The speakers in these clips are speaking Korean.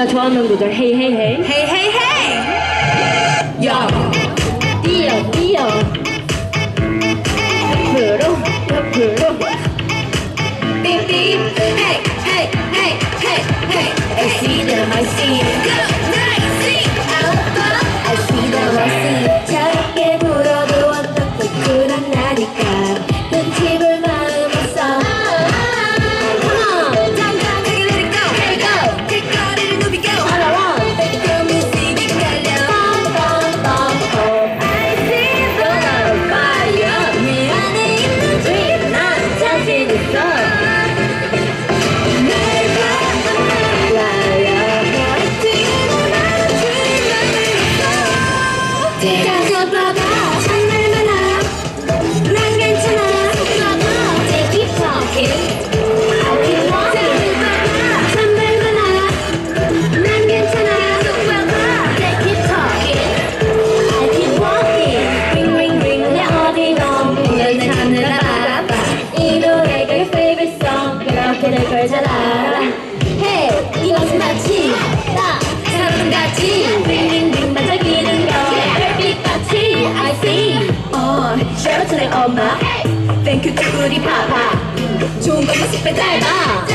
제가 좋아하는 구절 헤이 헤이 헤이 헤이 헤이 헤이 야 뛰어 뛰어 옆으로 옆으로 삐삐 헤이 헤이 헤이 헤이 헤이 I see them I see them I see them I see them 가르쳐내 엄마 땡큐 쭈구리 파파. 좋은 거 모습에 닮아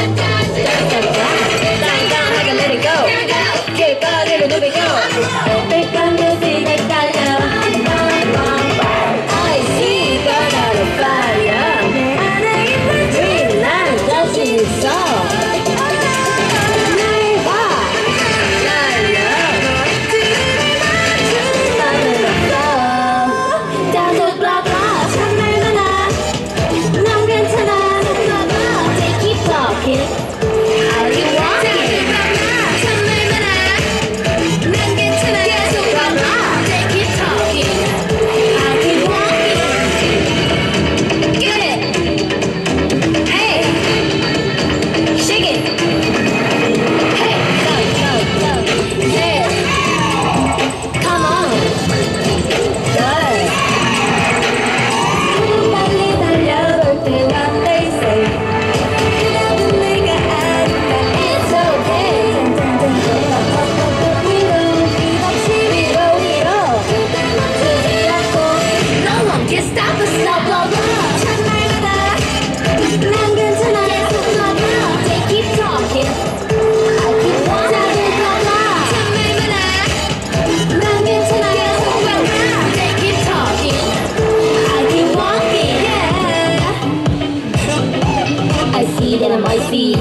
I see that I might see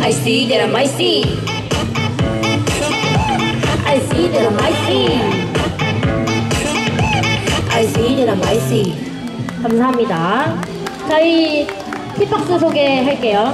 I see that I might see I see that I might see I see that I might see 감사합니다 저희 티박스 소개할게요